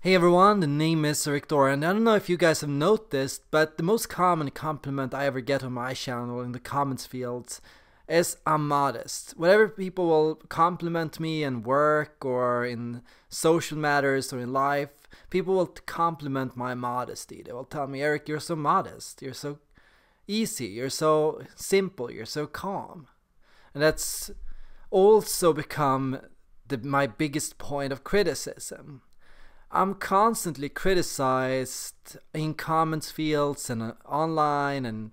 Hey everyone, the name is Erik Thor, and I don't know if you guys have noticed, but the most common compliment I ever get on my channel in the comments fields is I'm modest. Whatever people will compliment me in work or in social matters or in life, people will compliment my modesty. They will tell me, Erik, you're so modest, you're so easy, you're so simple, you're so calm. And that's also become the, my biggest point of criticism. I'm constantly criticized in comments fields and uh, online and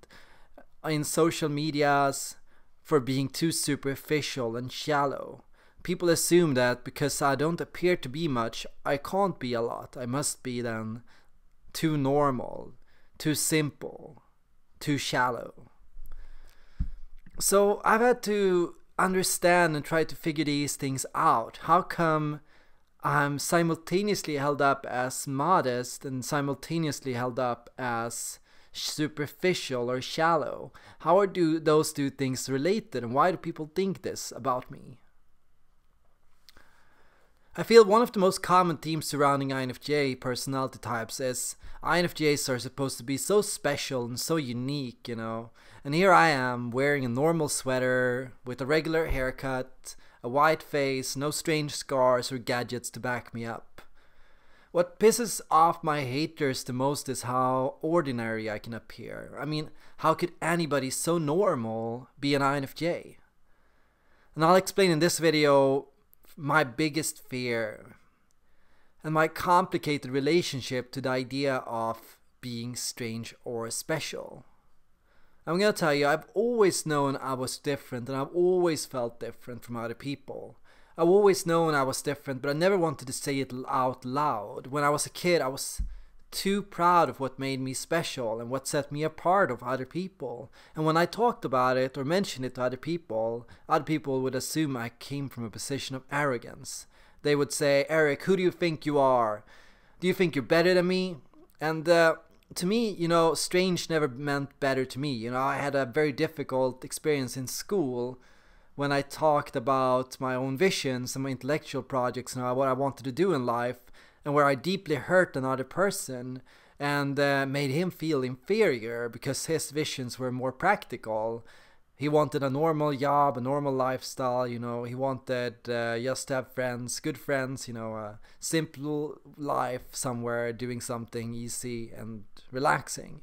in social medias for being too superficial and shallow. People assume that because I don't appear to be much, I can't be a lot. I must be then too normal, too simple, too shallow. So I've had to understand and try to figure these things out. How come I'm simultaneously held up as modest and simultaneously held up as superficial or shallow? How are do those two things related and why do people think this about me? I feel one of the most common themes surrounding INFJ personality types is INFJs are supposed to be so special and so unique, you know. And here I am wearing a normal sweater with a regular haircut, a white face, no strange scars or gadgets to back me up. What pisses off my haters the most is how ordinary I can appear. I mean, how could anybody so normal be an INFJ? And I'll explain in this video my biggest fear and my complicated relationship to the idea of being strange or special. I'm gonna tell you, I've always known I was different and I've always felt different from other people. I've always known I was different, but I never wanted to say it out loud. When I was a kid, I was too proud of what made me special and what set me apart of other people. And when I talked about it or mentioned it to other people, other people would assume I came from a position of arrogance. They would say, Erik, who do you think you are? Do you think you're better than me? And uh, to me, you know, strange never meant better to me. You know, I had a very difficult experience in school when I talked about my own visions and my intellectual projects and what I wanted to do in life and where I deeply hurt another person and uh, made him feel inferior because his visions were more practical. He wanted a normal job, a normal lifestyle, you know, he wanted uh, just to have friends, good friends, you know, a simple life somewhere doing something easy and relaxing.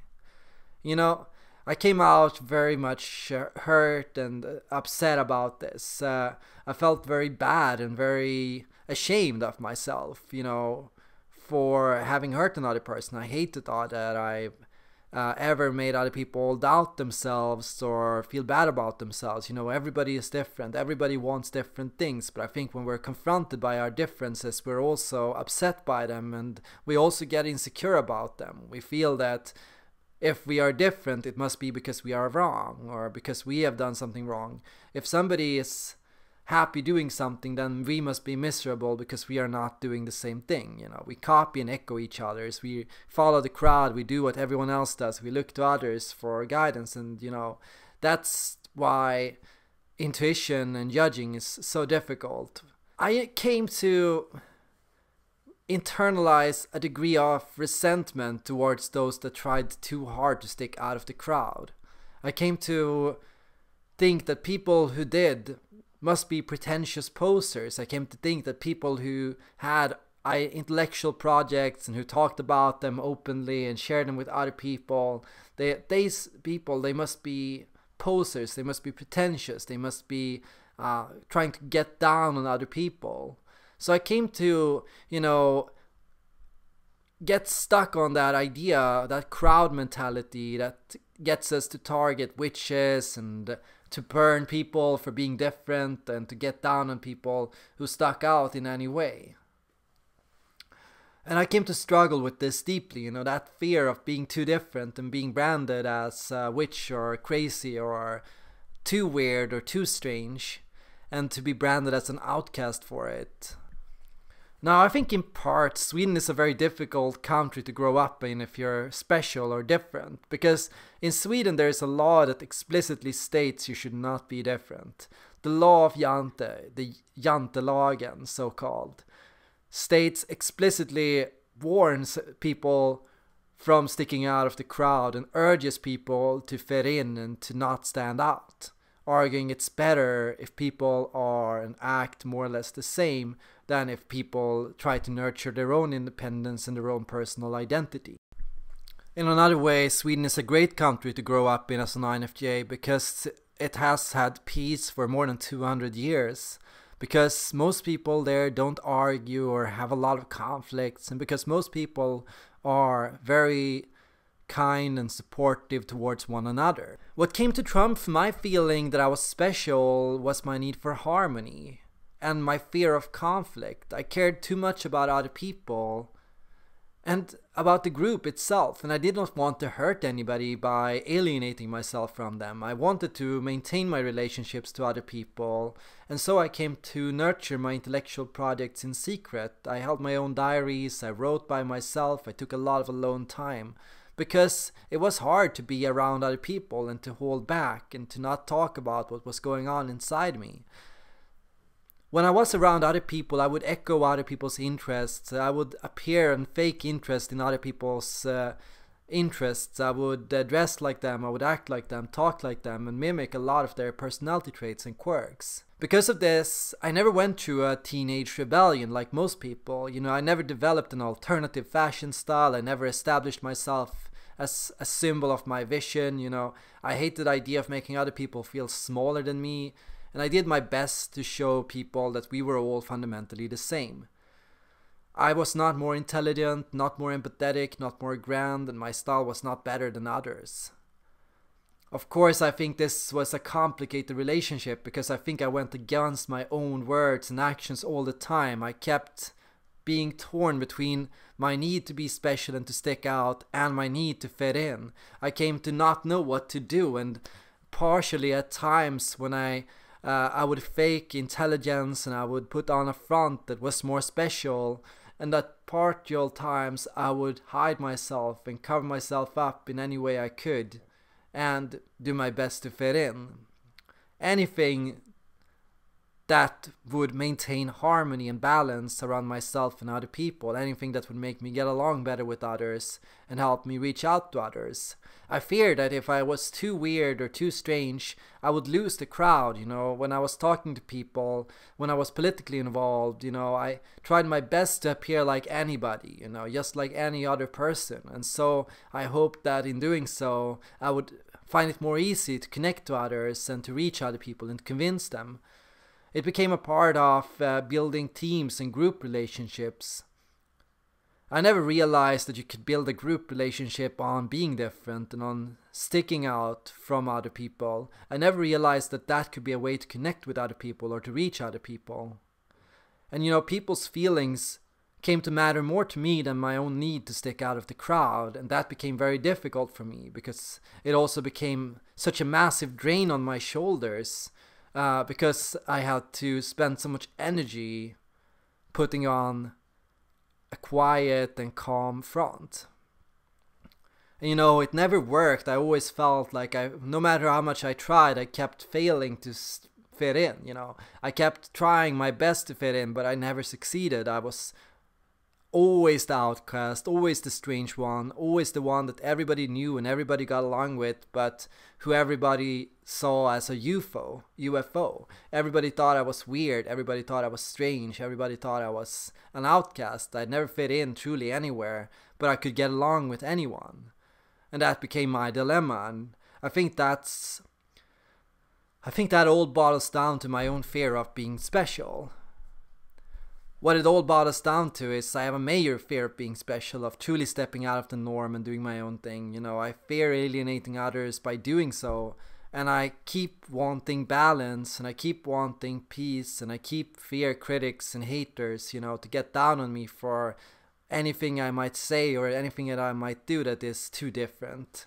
You know, I came out very much hurt and upset about this. Uh, I felt very bad and very ashamed of myself, you know, for having hurt another person. I hate the thought that I've uh, ever made other people doubt themselves or feel bad about themselves. You know, everybody is different. Everybody wants different things. But I think when we're confronted by our differences, we're also upset by them and we also get insecure about them. We feel that if we are different, it must be because we are wrong or because we have done something wrong. If somebody is happy doing something, then we must be miserable because we are not doing the same thing. You know, we copy and echo each other's. We follow the crowd. We do what everyone else does. We look to others for guidance, and you know, that's why intuition and judging is so difficult. I came to internalize a degree of resentment towards those that tried too hard to stick out of the crowd. I came to think that people who did must be pretentious posers. I came to think that people who had I, intellectual projects and who talked about them openly and shared them with other people, they, these people, they must be posers, they must be pretentious, they must be uh, trying to get down on other people. So I came to, you know, get stuck on that idea, that crowd mentality that gets us to target witches and to burn people for being different and to get down on people who stuck out in any way. And I came to struggle with this deeply, you know, that fear of being too different and being branded as a witch or crazy or too weird or too strange, and to be branded as an outcast for it. Now, I think in part Sweden is a very difficult country to grow up in if you're special or different, because in Sweden there is a law that explicitly states you should not be different. The law of Jante, the Jantelagen so called, states explicitly warns people from sticking out of the crowd and urges people to fit in and to not stand out, arguing it's better if people are and act more or less the same than if people try to nurture their own independence and their own personal identity. In another way, Sweden is a great country to grow up in as an INFJ because it has had peace for more than 200 years because most people there don't argue or have a lot of conflicts and because most people are very kind and supportive towards one another. What came to trump my feeling that I was special was my need for harmony and my fear of conflict. I cared too much about other people and about the group itself, and I did not want to hurt anybody by alienating myself from them. I wanted to maintain my relationships to other people, and so I came to nurture my intellectual projects in secret. I held my own diaries, I wrote by myself, I took a lot of alone time. Because it was hard to be around other people and to hold back and to not talk about what was going on inside me when I was around other people, I would echo other people's interests. I would appear and fake interest in other people's uh, interests. I would uh, dress like them, I would act like them, talk like them, and mimic a lot of their personality traits and quirks. Because of this, I never went through a teenage rebellion like most people. You know, I never developed an alternative fashion style, I never established myself as a symbol of my vision. You know, I hate the idea of making other people feel smaller than me and I did my best to show people that we were all fundamentally the same. I was not more intelligent, not more empathetic, not more grand, and my style was not better than others. Of course, I think this was a complicated relationship because I think I went against my own words and actions all the time. I kept being torn between my need to be special and to stick out and my need to fit in. I came to not know what to do, and partially at times when I uh, I would fake intelligence and I would put on a front that was more special. And at partial times, I would hide myself and cover myself up in any way I could and do my best to fit in. Anything that would maintain harmony and balance around myself and other people, anything that would make me get along better with others and help me reach out to others. I feared that if I was too weird or too strange, I would lose the crowd, you know, when I was talking to people, when I was politically involved, you know, I tried my best to appear like anybody, you know, just like any other person. And so I hoped that in doing so, I would find it more easy to connect to others and to reach other people and convince them. It became a part of uh, building teams and group relationships. I never realized that you could build a group relationship on being different and on sticking out from other people. I never realized that that could be a way to connect with other people or to reach other people. And you know, people's feelings came to matter more to me than my own need to stick out of the crowd, and that became very difficult for me because it also became such a massive drain on my shoulders uh, because I had to spend so much energy putting on a quiet and calm front. And you know, it never worked. I always felt like I, no matter how much I tried, I kept failing to fit in. You know, I kept trying my best to fit in, but I never succeeded. I was always the outcast, always the strange one, always the one that everybody knew and everybody got along with, but who everybody saw as a UFO, UFO. Everybody thought I was weird, everybody thought I was strange, everybody thought I was an outcast. I'd never fit in truly anywhere, but I could get along with anyone. And that became my dilemma, and I think that's I think that all boils down to my own fear of being special what it all boils down to is I have a major fear of being special, of truly stepping out of the norm and doing my own thing. You know, I fear alienating others by doing so. And I keep wanting balance and I keep wanting peace and I keep fear critics and haters, you know, to get down on me for anything I might say or anything that I might do that is too different.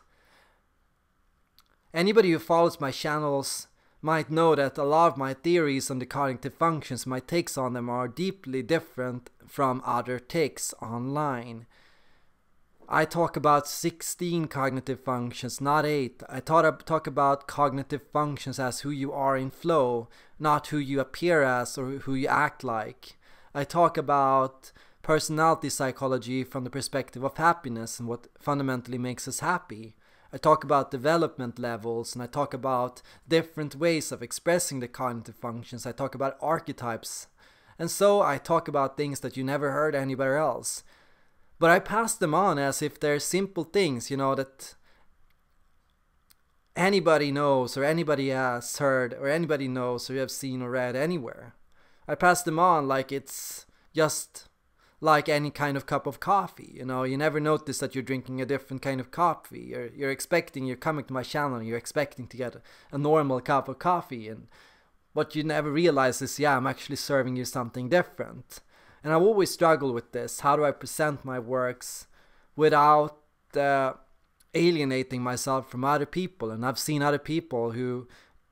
Anybody who follows my channels might know that a lot of my theories on the cognitive functions, my takes on them are deeply different from other takes online. I talk about 16 cognitive functions, not 8. I talk about cognitive functions as who you are in flow, not who you appear as or who you act like. I talk about personality psychology from the perspective of happiness and what fundamentally makes us happy. I talk about development levels and I talk about different ways of expressing the cognitive functions. I talk about archetypes. And so I talk about things that you never heard anywhere else. But I pass them on as if they're simple things, you know, that anybody knows or anybody has heard or anybody knows or you have seen or read anywhere. I pass them on like it's just like any kind of cup of coffee. You know, you never notice that you're drinking a different kind of coffee. You're, you're expecting, you're coming to my channel, you're expecting to get a, a normal cup of coffee. And what you never realize is, yeah, I'm actually serving you something different. And I've always struggled with this. How do I present my works without uh, alienating myself from other people? And I've seen other people who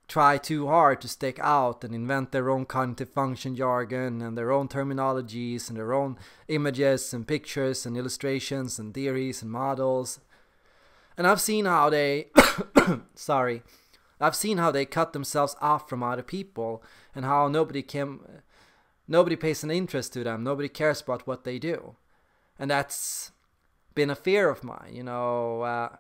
try too hard to stick out and invent their own cognitive function jargon and their own terminologies and their own images and pictures and illustrations and theories and models. And I've seen how they, sorry, I've seen how they cut themselves off from other people and how nobody can, nobody pays an interest to them, nobody cares about what they do. And that's been a fear of mine, you know. Uh,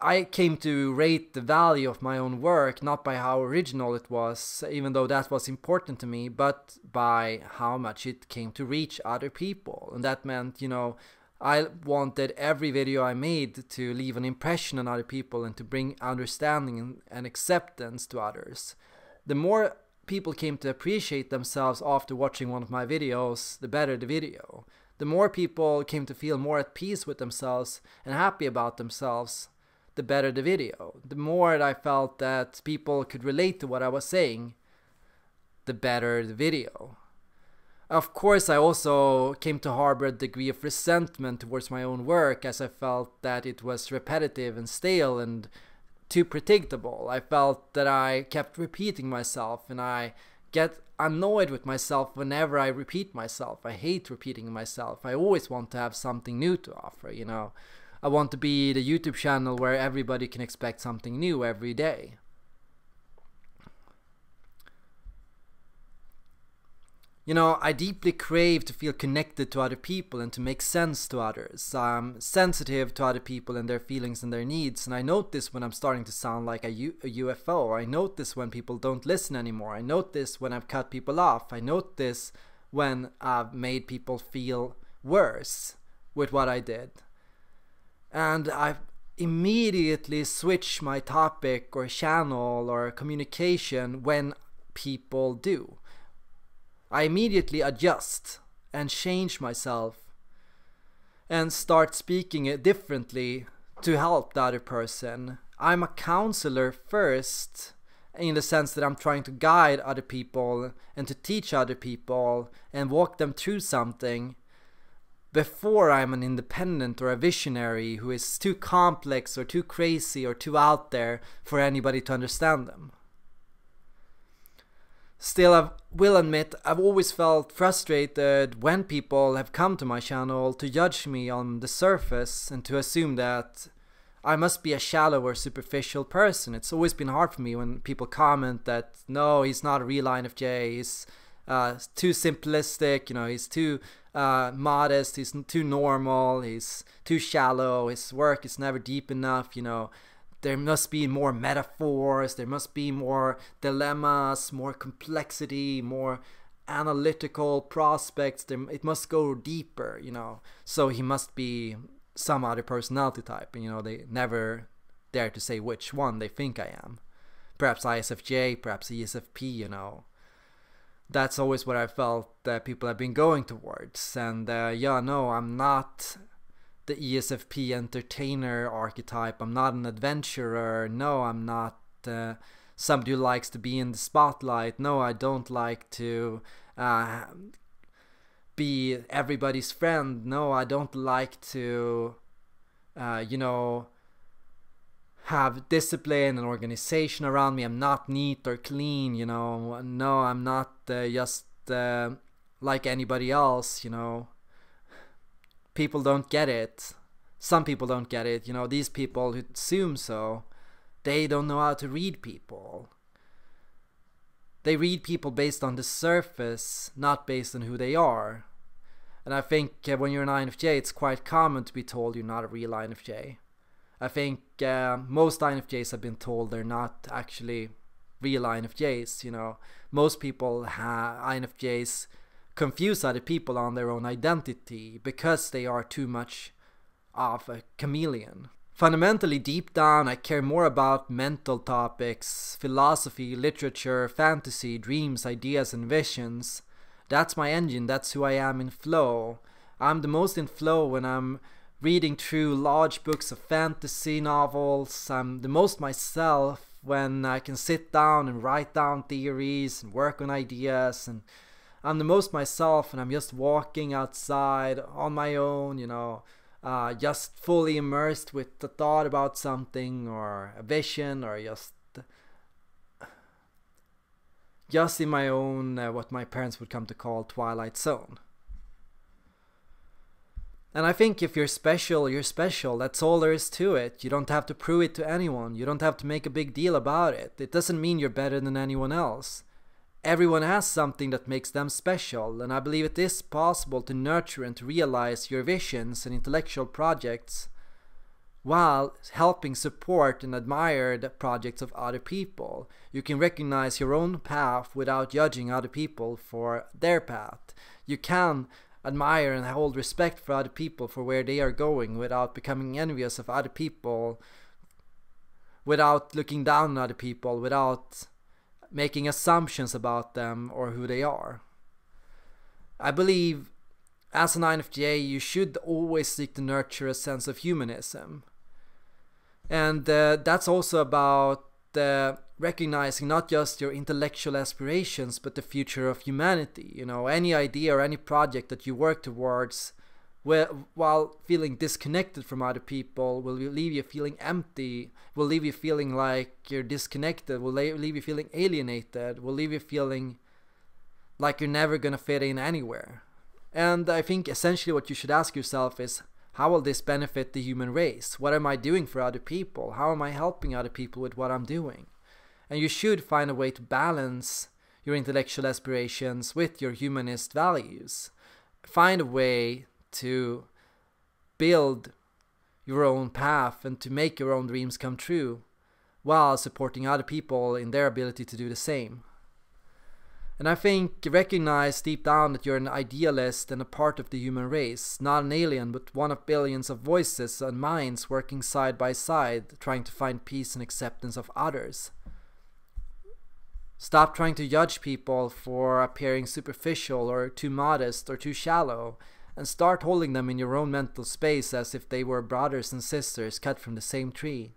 I came to rate the value of my own work not by how original it was, even though that was important to me, but by how much it came to reach other people. And that meant, you know, I wanted every video I made to leave an impression on other people and to bring understanding and acceptance to others. The more people came to appreciate themselves after watching one of my videos, the better the video. The more people came to feel more at peace with themselves and happy about themselves, the better the video. The more I felt that people could relate to what I was saying, the better the video. Of course, I also came to harbor a degree of resentment towards my own work as I felt that it was repetitive and stale and too predictable. I felt that I kept repeating myself and I get annoyed with myself whenever I repeat myself. I hate repeating myself. I always want to have something new to offer, you know. I want to be the YouTube channel where everybody can expect something new every day. You know, I deeply crave to feel connected to other people and to make sense to others. I'm sensitive to other people and their feelings and their needs, and I notice this when I'm starting to sound like a, U- a UFO. I notice this when people don't listen anymore. I notice this when I've cut people off. I notice this when I've made people feel worse with what I did and I immediately switch my topic or channel or communication when people do. I immediately adjust and change myself and start speaking it differently to help the other person. I'm a counselor first in the sense that I'm trying to guide other people and to teach other people and walk them through something before I'm an independent or a visionary who is too complex or too crazy or too out there for anybody to understand them. Still, I will admit, I've always felt frustrated when people have come to my channel to judge me on the surface and to assume that I must be a shallow or superficial person. It's always been hard for me when people comment that, no, he's not a real INFJ, he's uh, too simplistic, you know, he's too uh, modest, he's too normal, he's too shallow, his work is never deep enough, you know. There must be more metaphors, there must be more dilemmas, more complexity, more analytical prospects. There, it must go deeper, you know. So he must be some other personality type, and you know, they never dare to say which one they think I am. Perhaps ISFJ, perhaps ESFP, you know that's always what I felt that people have been going towards. And uh, yeah, no, I'm not the ESFP entertainer archetype. I'm not an adventurer. No, I'm not uh, somebody who likes to be in the spotlight. No, I don't like to uh, be everybody's friend. No, I don't like to, uh, you know, have discipline and organization around me. I'm not neat or clean, you know. No, I'm not uh, just uh, like anybody else, you know. People don't get it. Some people don't get it, you know. These people who assume so, they don't know how to read people. They read people based on the surface, not based on who they are. And I think uh, when you're an INFJ, it's quite common to be told you're not a real INFJ. I think uh, most INFJs have been told they're not actually real INFJs. You know, most people have INFJs confuse other people on their own identity because they are too much of a chameleon. Fundamentally, deep down, I care more about mental topics, philosophy, literature, fantasy, dreams, ideas, and visions. That's my engine, that's who I am in flow. I'm the most in flow when I'm reading through large books of fantasy novels. I'm the most myself when I can sit down and write down theories and work on ideas. And I'm the most myself when I'm just walking outside on my own, you know, uh, just fully immersed with the thought about something or a vision or just just in my own uh, what my parents would come to call twilight zone and i think if you're special you're special. That's all there is to it. You don't have to prove it to anyone. You don't have to make a big deal about it. It doesn't mean you're better than anyone else. Everyone has something that makes them special, and I believe it is possible to nurture and to realize your visions and intellectual projects while helping support and admire the projects of other people. You can recognize your own path without judging other people for their path. You can admire and hold respect for other people for where they are going without becoming envious of other people, without looking down on other people, without making assumptions about them or who they are. I believe as an INFJ you should always seek to nurture a sense of humanism. And uh, that's also about uh, recognizing not just your intellectual aspirations but the future of humanity. You know, any idea or any project that you work towards where, while feeling disconnected from other people will leave you feeling empty will leave you feeling like you're disconnected will leave you feeling alienated will leave you feeling like you're never going to fit in anywhere and i think essentially what you should ask yourself is how will this benefit the human race? What am i doing for other people? How am i helping other people with what i'm doing? And you should find a way to balance your intellectual aspirations with your humanist values. Find a way to build your own path and to make your own dreams come true while supporting other people in their ability to do the same. And I think recognize deep down that you're an idealist and a part of the human race, not an alien, but one of billions of voices and minds working side by side, trying to find peace and acceptance of others. Stop trying to judge people for appearing superficial or too modest or too shallow and start holding them in your own mental space as if they were brothers and sisters cut from the same tree.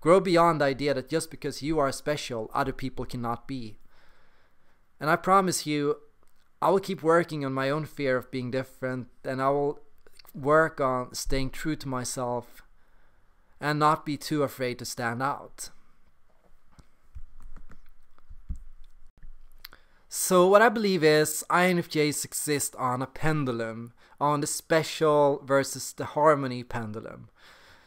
Grow beyond the idea that just because you are special, other people cannot be. And I promise you, I will keep working on my own fear of being different, and I will work on staying true to myself and not be too afraid to stand out. So, what I believe is INFJs exist on a pendulum on the special versus the harmony pendulum.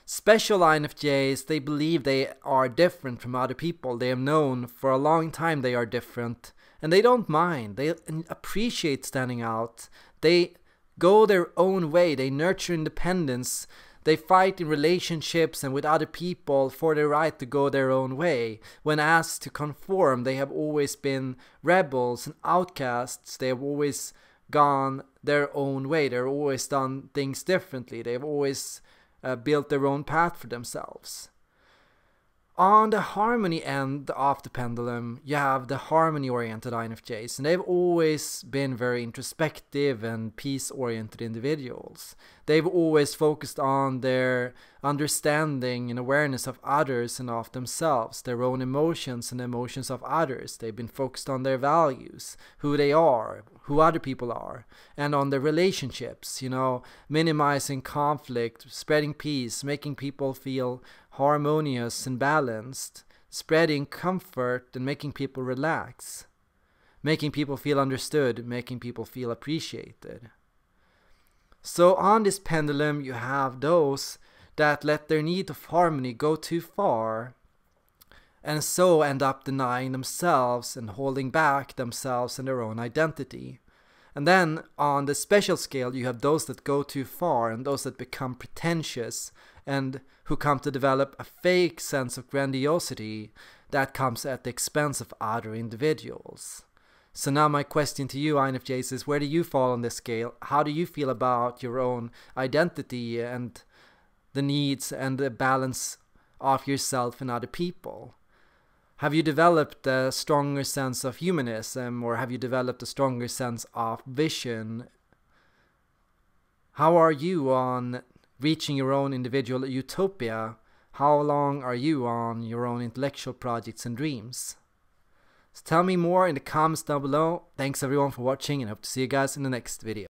Special INFJs, they believe they are different from other people. They have known for a long time they are different and they don't mind. They appreciate standing out. They go their own way. They nurture independence. They fight in relationships and with other people for the right to go their own way. When asked to conform, they have always been rebels and outcasts. They have always gone their own way. They've always done things differently. They've always uh, built their own path for themselves. On the harmony end of the pendulum, you have the harmony oriented INFJs, and they've always been very introspective and peace oriented individuals. They've always focused on their understanding and awareness of others and of themselves, their own emotions and emotions of others. They've been focused on their values, who they are, who other people are, and on their relationships, you know, minimizing conflict, spreading peace, making people feel harmonious and balanced, spreading comfort and making people relax, making people feel understood, making people feel appreciated. So on this pendulum, you have those that let their need of harmony go too far and so end up denying themselves and holding back themselves and their own identity. And then on the special scale, you have those that go too far and those that become pretentious and who come to develop a fake sense of grandiosity that comes at the expense of other individuals. So now my question to you, INFJs, is where do you fall on this scale? How do you feel about your own identity and the needs and the balance of yourself and other people? Have you developed a stronger sense of humanism or have you developed a stronger sense of vision? How are you on reaching your own individual utopia? How long are you on your own intellectual projects and dreams? So tell me more in the comments down below. Thanks everyone for watching and hope to see you guys in the next video.